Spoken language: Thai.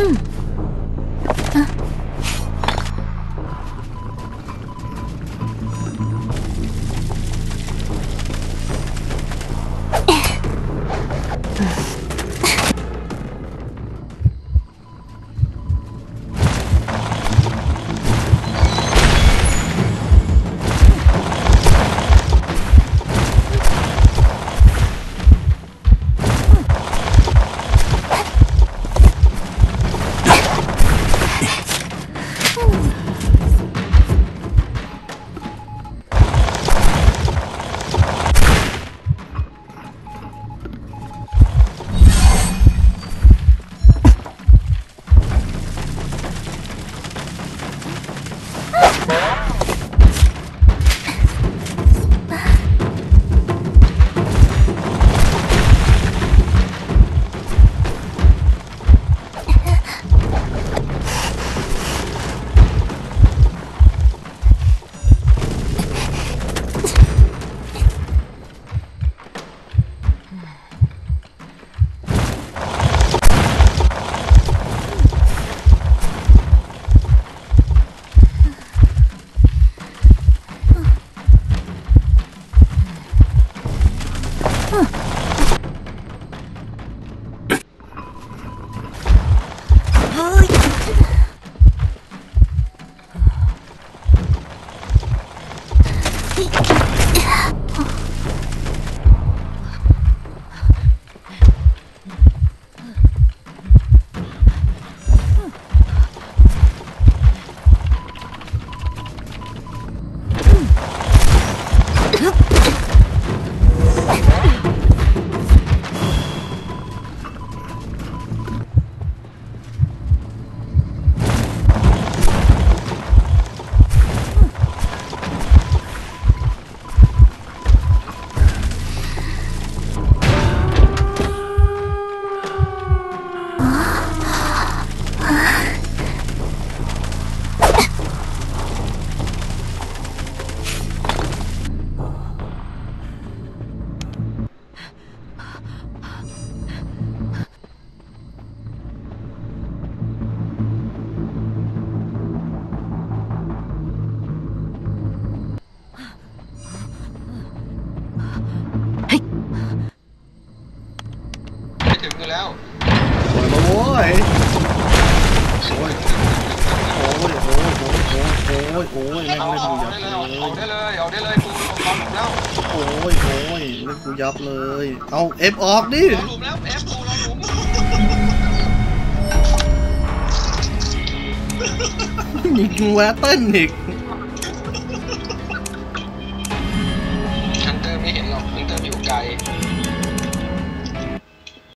Hmm. ไม่ถึงอยู่แล้วโอ้ยโอ้ยโอ้ยโอ้ยโอ้ยโอ้ยโอ้ยโอ้ยแม่งเอาเล่นเอากูยับได้เลเลยเอายได้เลยเอาได้เลยกูลงหลุมแล้วโอ้ยโอ้ยเล่นกูยับเลย เอาเอฟออกดิลงหลุมแล้วเอฟกูลงหลุมยิงแวะเต้นอีกฮันเตอร์ไม่เห็นหรอก